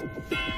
you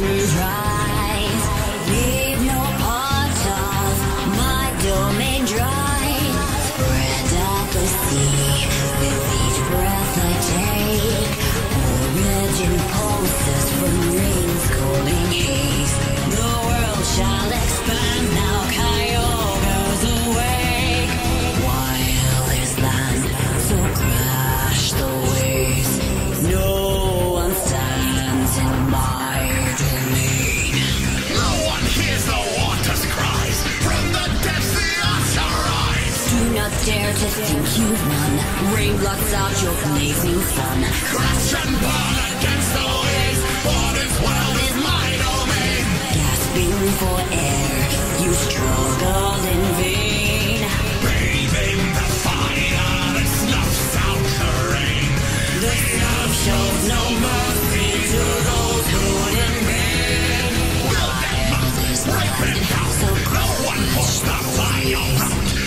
we ride. Dare to think you've won. Rain blots out your blazing sun. Crash and burn against the waves. What is world is my domain. Gasping for air, you struggled in vain. Breathing the fire that snuffs out the rain. The sun shows no mercy to those who in vain. Will up, break them down. No one puts the fire out. Will them up, break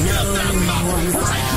No, no, no,